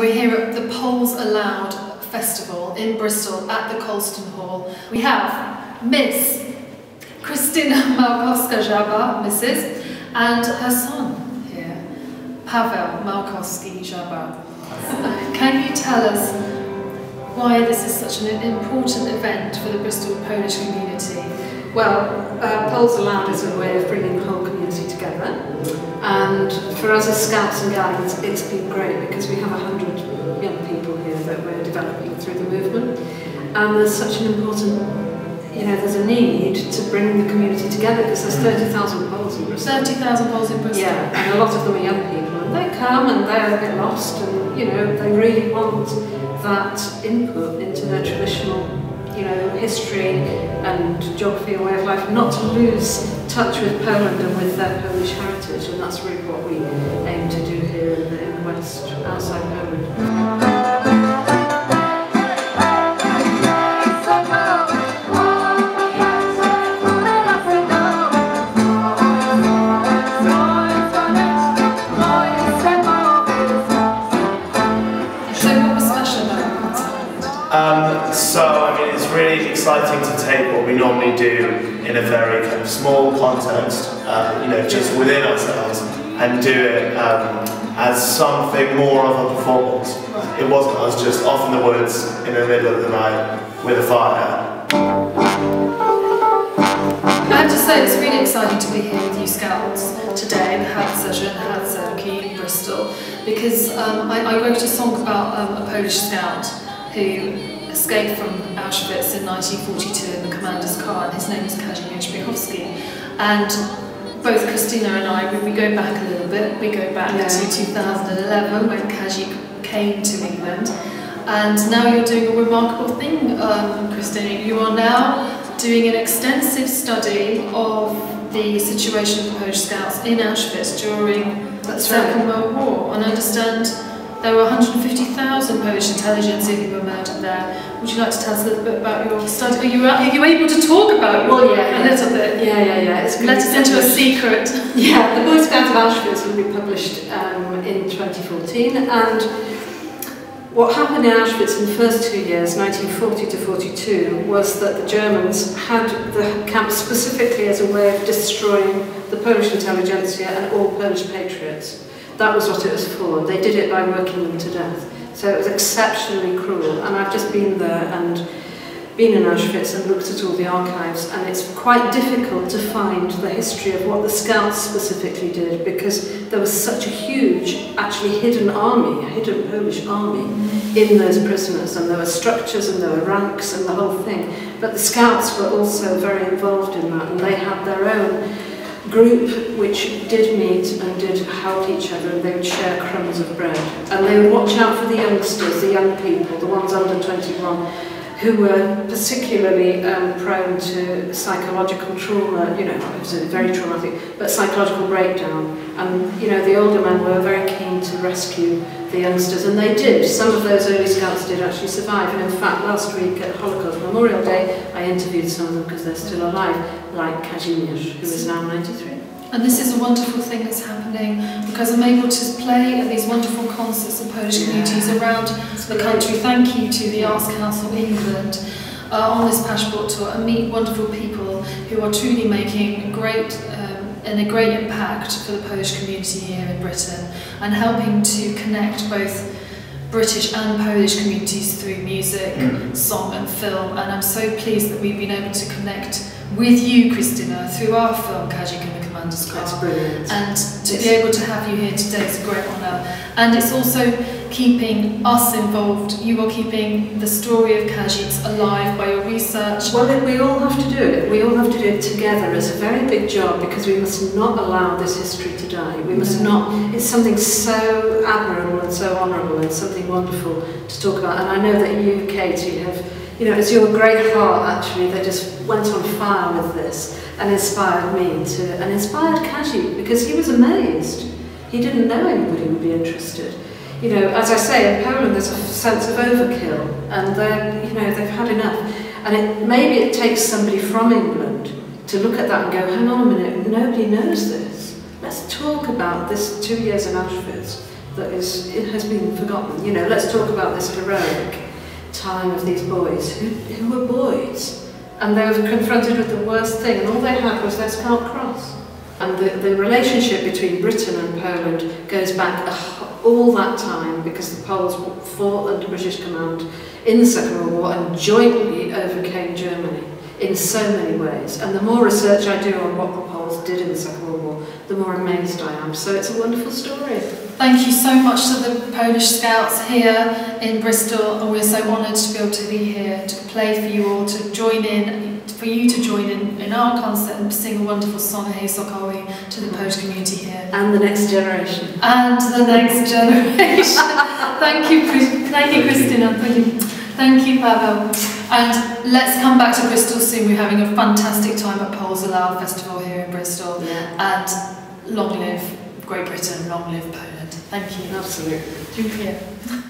We're here at the Poles Aloud Festival in Bristol at the Colston Hall. We have Miss Krystyna Małkowska-Żaba, Mrs. and her son here, Paweł Małkowski-Żaba. Can you tell us why this is such an important event for the Bristol Polish community? Well, uh, Poles Aloud is a way of bringing the whole community together. And for us as Scouts and Guides, it's been great because we have 100 young people here that we're developing through the movement. And there's such an important, you know, there's a need to bring the community together because there's mm. 30,000 Poles in Bristol. 30,000 Poles in Bristol? Yeah, and a lot of them are young people. And they come and they're a bit lost and, you know, they really want that input into their traditional you know, history and geography and way of life, not to lose touch with Poland and with their Polish heritage, and that's really what we aim to do here in the, in the West, outside Poland. Really exciting to take what we normally do in a very kind of small context, uh, you know, just within ourselves, and do it um, as something more of a performance. It wasn't us just off in the woods in the middle of the night with a fire. I have to say it's really exciting to be here with you Scouts today in Harcerzy and Harcerki in Bristol because um, I, I wrote a song about um, a Polish scout who escaped from Auschwitz in 1942 in the commander's car and his name is Kazimierz Piechowski and both Christina and I, we, we go back a little bit, we go back Yeah. to 2011 when Kazik came to England and now you're doing a remarkable thing, um, Christina. You are now doing an extensive study of the situation of Polish Scouts in Auschwitz during the That's Second World War. And I understand there were 150,000 Polish intelligentsia who were murdered there. Would you like to tell us a little bit about your study? Are you, are you able to talk about your Well, yeah, a little bit? Yeah, yeah, yeah. It's Let us into a secret. Yeah, the Boy Scouts of Auschwitz will be published um, in 2014 and what happened in Auschwitz in the first two years, 1940 to 42, was that the Germans had the camp specifically as a way of destroying the Polish intelligentsia and all Polish patriots. That was what it was for. They did it by working them to death. So it was exceptionally cruel. And I've just been there and been in Auschwitz and looked at all the archives, and it's quite difficult to find the history of what the scouts specifically did because there was such a huge, actually hidden army, a hidden Polish army in those prisoners, and there were structures and there were ranks and the whole thing. But the scouts were also very involved in that, and they had their own group which did meet and did help each other and they would share crumbs of bread. And they would watch out for the youngsters, the young people, the ones under 21, who were particularly um, prone to psychological trauma, you know, it was very traumatic, but psychological breakdown. And, you know, the older men were very keen to rescue the youngsters, and they did. Some of those early scouts did actually survive. And in fact, last week at Holocaust Memorial Day, I interviewed some of them because they're still alive, like Kazimierz, who is now 93. And this is a wonderful thing that's happening because I'm able to play at these wonderful concerts in Polish communities around the country. Thank you to the Arts Council England uh, on this passport tour and meet wonderful people who are truly making a great um, and a great impact for the Polish community here in Britain and helping to connect both British and Polish communities through music, hmm. song and film and I'm so pleased that we've been able to connect with you Christina through our film Kazik and the That's brilliant. and to Yes. be able to have you here today is a great honour. And it's also keeping us involved. You are keeping the story of Kazik's alive by your research. Well, we all have to do it. We all have to do it together. It's a very big job because we must not allow this history to die. We must not. It's something so admirable and so honourable and something wonderful to talk about. And I know that you, Katie, have, you know, it's your great heart actually that just went on fire with this and inspired me to, and inspired Kazik because he was amazed. He didn't know anybody would be interested. You know, as I say, in Poland there's a sense of overkill, and they're, you know, they've had enough. And it, maybe it takes somebody from England to look at that and go, hang on a minute, nobody knows this. Let's talk about this two years in Auschwitz. that is it has been forgotten. You know, let's talk about this heroic time of these boys who, who were boys and they were confronted with the worst thing and all they had was their Scout Cross. And the, the relationship between Britain and Poland goes back all that time because the Poles fought under British command in the Second World War and jointly overcame Germany in so many ways. And the more research I do on what the Poles did in the Second World War, the more amazed I am. So it's a wonderful story. Thank you so much to the Polish Scouts here in Bristol and we're so honoured to be able to be here, to play for you all, to join in for you to join in in our concert and sing a wonderful song, Hej Sokoły, to the Polish community here. And the next generation. And the next generation. thank you, thank you, Christina. Thank you. Thank you, Pavel. And let's come back to Bristol soon. We're having a fantastic time at Poles Aloud Festival here in Bristol. Yeah. And long live Great Britain, long live Poland. Thank you. Absolutely. Dziękuję.